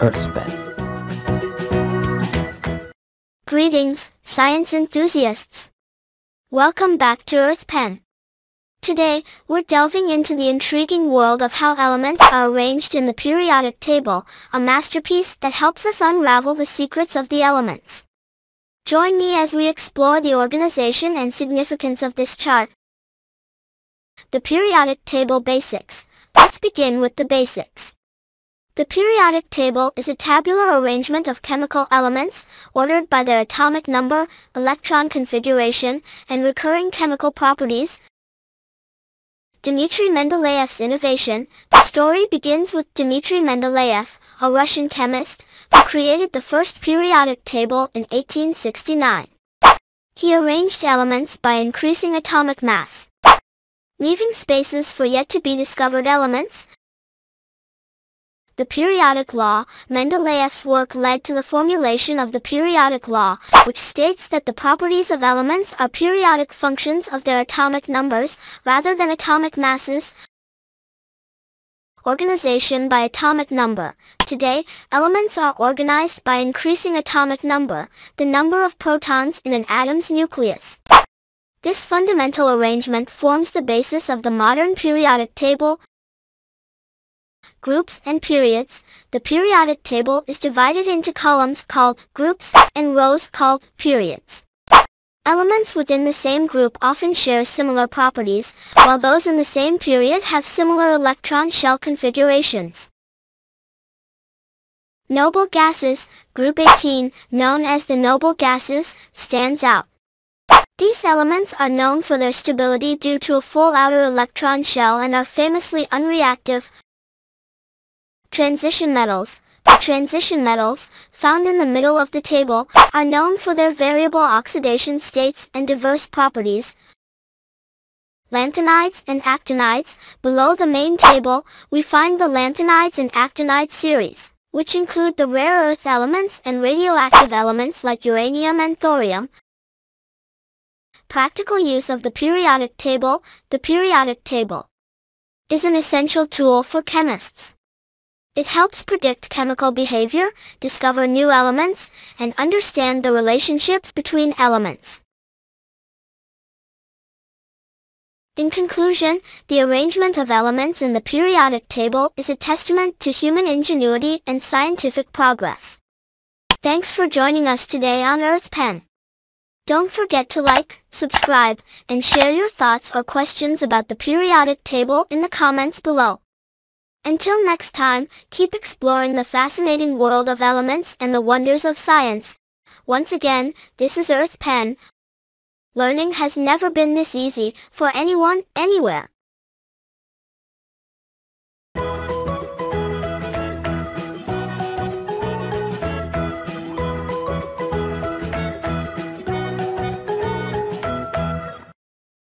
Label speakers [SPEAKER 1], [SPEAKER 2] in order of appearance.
[SPEAKER 1] Earthpen.
[SPEAKER 2] Greetings, science enthusiasts. Welcome back to Earthpen. Today, we're delving into the intriguing world of how elements are arranged in the periodic table, a masterpiece that helps us unravel the secrets of the elements. Join me as we explore the organization and significance of this chart. The periodic table basics. Let's begin with the basics. The periodic table is a tabular arrangement of chemical elements, ordered by their atomic number, electron configuration, and recurring chemical properties. Dmitri Mendeleev's innovation, the story begins with Dmitri Mendeleev, a Russian chemist, who created the first periodic table in 1869. He arranged elements by increasing atomic mass, leaving spaces for yet to be discovered elements, the periodic law, Mendeleev's work led to the formulation of the periodic law, which states that the properties of elements are periodic functions of their atomic numbers, rather than atomic masses. Organization by atomic number. Today, elements are organized by increasing atomic number, the number of protons in an atom's nucleus. This fundamental arrangement forms the basis of the modern periodic table, groups and periods, the periodic table is divided into columns called groups and rows called periods. Elements within the same group often share similar properties, while those in the same period have similar electron shell configurations. Noble gases, group 18, known as the noble gases, stands out. These elements are known for their stability due to a full outer electron shell and are famously unreactive, Transition metals. The transition metals, found in the middle of the table, are known for their variable oxidation states and diverse properties. Lanthanides and actinides. Below the main table, we find the lanthanides and actinide series, which include the rare earth elements and radioactive elements like uranium and thorium. Practical use of the periodic table. The periodic table is an essential tool for chemists. It helps predict chemical behavior, discover new elements, and understand the relationships between elements. In conclusion, the arrangement of elements in the periodic table is a testament to human ingenuity and scientific progress. Thanks for joining us today on EarthPen. Don't forget to like, subscribe, and share your thoughts or questions about the periodic table in the comments below. Until next time, keep exploring the fascinating world of elements and the wonders of science. Once again, this is Earth Pen. Learning has never been this easy for anyone, anywhere.